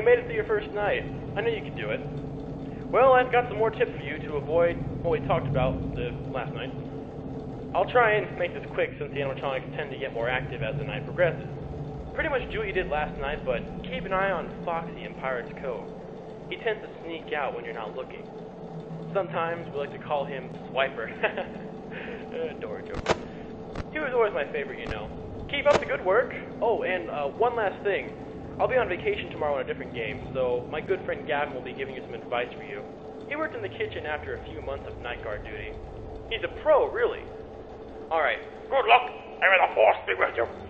you made it through your first night. I knew you could do it. Well, I've got some more tips for you to avoid what we talked about the last night. I'll try and make this quick since the animatronics tend to get more active as the night progresses. Pretty much do what you did last night, but keep an eye on Foxy in Pirate's Cove. He tends to sneak out when you're not looking. Sometimes we like to call him Swiper. uh, Dora joke. He was always my favorite, you know. Keep up the good work. Oh, and uh, one last thing. I'll be on vacation tomorrow on a different game, so my good friend Gavin will be giving you some advice for you. He worked in the kitchen after a few months of night guard duty. He's a pro, really. Alright. Good luck, and may the force be with you.